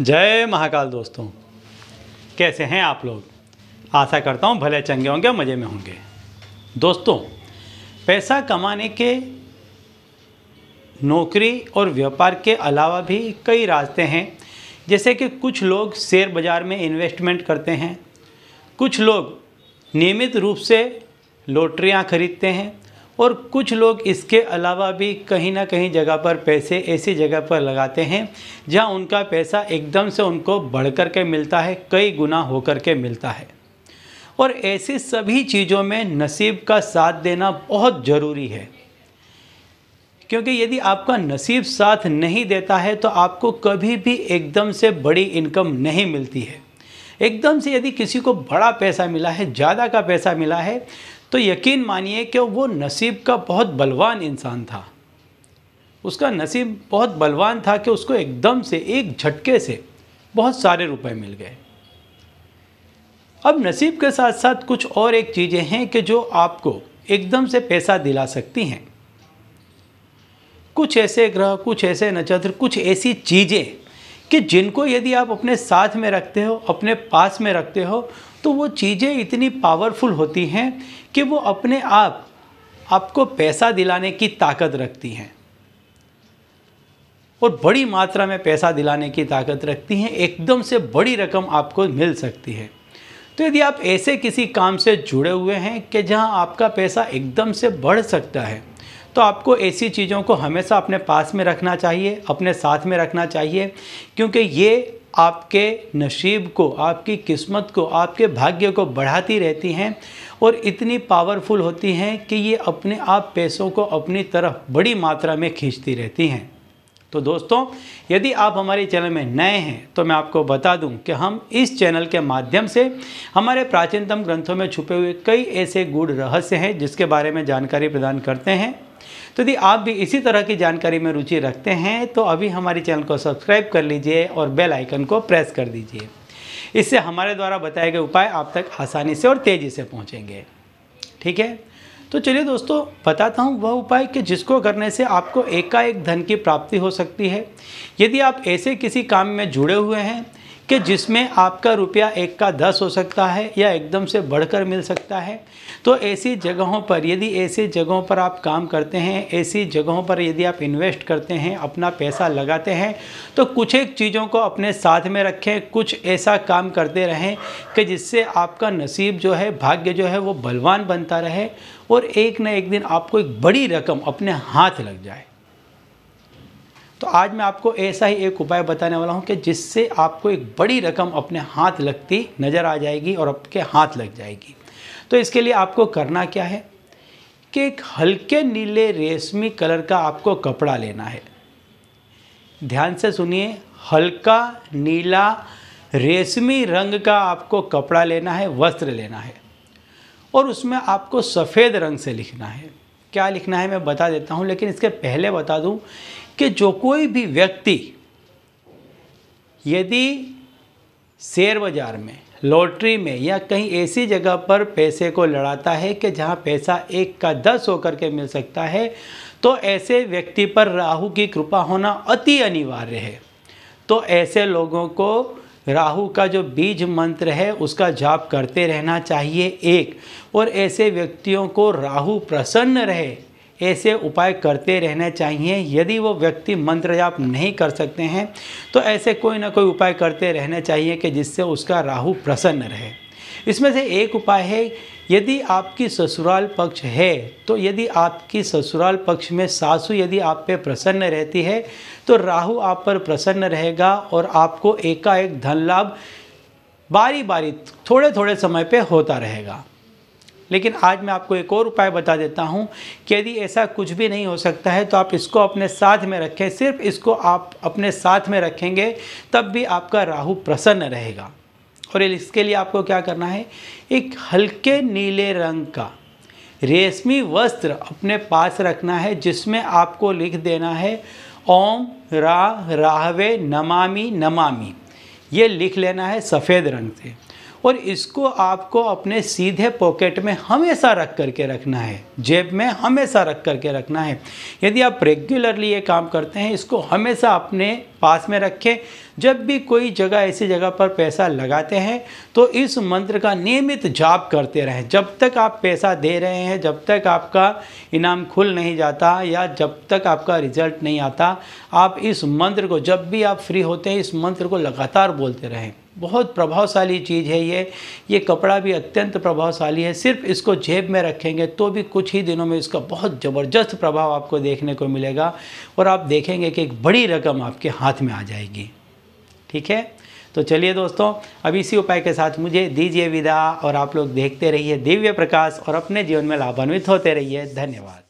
जय महाकाल दोस्तों। कैसे हैं आप लोग? आशा करता हूँ भले चंगे होंगे मज़े में होंगे। दोस्तों, पैसा कमाने के नौकरी और व्यापार के अलावा भी कई रास्ते हैं। जैसे कि कुछ लोग शेयर बाज़ार में इन्वेस्टमेंट करते हैं। कुछ लोग नियमित रूप से लॉटरियाँ खरीदते हैं। और कुछ लोग इसके अलावा भी कहीं ना कहीं जगह पर पैसे ऐसी जगह पर लगाते हैं, जहाँ उनका पैसा एकदम से उनको बढ़ कर के मिलता है, कई गुना होकर के मिलता है। और ऐसी सभी चीज़ों में नसीब का साथ देना बहुत ज़रूरी है। क्योंकि यदि आपका नसीब साथ नहीं देता है तो आपको कभी भी एकदम से बड़ी इनकम नहीं मिलती है। एकदम से यदि किसी को बड़ा पैसा मिला है, ज़्यादा का पैसा मिला है तो यकीन मानिए कि वो नसीब का बहुत बलवान इंसान था। उसका नसीब बहुत बलवान था कि उसको एकदम से एक झटके से बहुत सारे रुपए मिल गए। अब नसीब के साथ साथ कुछ और एक चीज़ें हैं कि जो आपको एकदम से पैसा दिला सकती हैं। कुछ ऐसे ग्रह, कुछ ऐसे नक्षत्र, कुछ ऐसी चीज़ें कि जिनको यदि आप अपने साथ में रखते हो, अपने पास में रखते हो तो वो चीज़ें इतनी पावरफुल होती हैं कि वो अपने आप, आपको पैसा दिलाने की ताकत रखती हैं। और बड़ी मात्रा में पैसा दिलाने की ताकत रखती हैं, एकदम से बड़ी रकम आपको मिल सकती है। तो यदि आप ऐसे किसी काम से जुड़े हुए हैं कि जहाँ आपका पैसा एकदम से बढ़ सकता है तो आपको ऐसी चीज़ों को हमेशा अपने पास में रखना चाहिए, अपने साथ में रखना चाहिए, क्योंकि ये आपके नसीब को, आपकी किस्मत को, आपके भाग्य को बढ़ाती रहती हैं और इतनी पावरफुल होती हैं कि ये अपने आप पैसों को अपनी तरफ़ बड़ी मात्रा में खींचती रहती हैं। तो दोस्तों, यदि आप हमारे चैनल में नए हैं तो मैं आपको बता दूँ कि हम इस चैनल के माध्यम से हमारे प्राचीनतम ग्रंथों में छुपे हुए कई ऐसे गूढ़ रहस्य हैं जिसके बारे में जानकारी प्रदान करते हैं। तो यदि आप भी इसी तरह की जानकारी में रुचि रखते हैं तो अभी हमारे चैनल को सब्सक्राइब कर लीजिए और बेल आइकन को प्रेस कर दीजिए। इससे हमारे द्वारा बताए गए उपाय आप तक आसानी से और तेज़ी से पहुँचेंगे। ठीक है? तो चलिए दोस्तों, बताता हूँ वह उपाय कि जिसको करने से आपको एकाएक धन की प्राप्ति हो सकती है। यदि आप ऐसे किसी काम में जुड़े हुए हैं कि जिसमें आपका रुपया एक का दस हो सकता है या एकदम से बढ़कर मिल सकता है। तो ऐसी जगहों पर, यदि ऐसी जगहों पर आप काम करते हैं, ऐसी जगहों पर यदि आप इन्वेस्ट करते हैं, अपना पैसा लगाते हैं तो कुछ एक चीज़ों को अपने साथ में रखें, कुछ ऐसा काम करते रहें कि जिससे आपका नसीब जो है, भाग्य जो है, वो बलवान बनता रहे और एक न एक दिन आपको एक बड़ी रकम अपने हाथ लग जाए। तो आज मैं आपको ऐसा ही एक उपाय बताने वाला हूँ कि जिससे आपको एक बड़ी रकम अपने हाथ लगती नज़र आ जाएगी और आपके हाथ लग जाएगी। तो इसके लिए आपको करना क्या है कि एक हल्के नीले रेशमी कलर का आपको कपड़ा लेना है। ध्यान से सुनिए, हल्का नीला रेशमी रंग का आपको कपड़ा लेना है, वस्त्र लेना है और उसमें आपको सफ़ेद रंग से लिखना है। क्या लिखना है मैं बता देता हूँ, लेकिन इसके पहले बता दूँ कि जो कोई भी व्यक्ति यदि शेयर बाज़ार में, लॉटरी में या कहीं ऐसी जगह पर पैसे को लड़ाता है कि जहाँ पैसा एक का दस होकर के मिल सकता है तो ऐसे व्यक्ति पर राहु की कृपा होना अति अनिवार्य है। तो ऐसे लोगों को राहु का जो बीज मंत्र है, उसका जाप करते रहना चाहिए एक, और ऐसे व्यक्तियों को राहु प्रसन्न रहे ऐसे उपाय करते रहने चाहिए। यदि वो व्यक्ति मंत्र जाप नहीं कर सकते हैं तो ऐसे कोई ना कोई उपाय करते रहने चाहिए कि जिससे उसका राहु प्रसन्न रहे। इसमें से एक उपाय है, यदि आपकी ससुराल पक्ष है तो यदि आपकी ससुराल पक्ष में सासू यदि आप पे प्रसन्न रहती है तो राहु आप पर प्रसन्न रहेगा और आपको एकाएक धन लाभ बारी बारी थोड़े थोड़े समय पे होता रहेगा। लेकिन आज मैं आपको एक और उपाय बता देता हूँ कि यदि ऐसा कुछ भी नहीं हो सकता है तो आप इसको अपने साथ में रखें। सिर्फ़ इसको आप अपने साथ में रखेंगे, तब भी आपका राहु प्रसन्न रहेगा। और इसके लिए आपको क्या करना है? एक हल्के नीले रंग का रेशमी वस्त्र अपने पास रखना है, जिसमें आपको लिख देना है, ओम रा राहवे नमामि नमामि। ये लिख लेना है सफ़ेद रंग से। और इसको आपको अपने सीधे पॉकेट में हमेशा रख करके रखना है। जेब में हमेशा रख करके रखना है। यदि आप रेगुलरली ये काम करते हैं, इसको हमेशा अपने पास में रखें। जब भी कोई जगह, ऐसी जगह पर पैसा लगाते हैं तो इस मंत्र का नियमित जाप करते रहें। जब तक आप पैसा दे रहे हैं, जब तक आपका इनाम खुल नहीं जाता या जब तक आपका रिज़ल्ट नहीं आता, आप इस मंत्र को, जब भी आप फ्री होते हैं, इस मंत्र को लगातार बोलते रहें। बहुत प्रभावशाली चीज़ है ये। ये कपड़ा भी अत्यंत प्रभावशाली है। सिर्फ़ इसको जेब में रखेंगे तो भी कुछ ही दिनों में इसका बहुत ज़बरदस्त प्रभाव आपको देखने को मिलेगा और आप देखेंगे कि एक बड़ी रकम आपके हाथ में आ जाएगी। ठीक है? तो चलिए दोस्तों, अब इसी उपाय के साथ मुझे दीजिए विदा और आप लोग देखते रहिए दिव्य प्रकाश और अपने जीवन में लाभान्वित होते रहिए। धन्यवाद।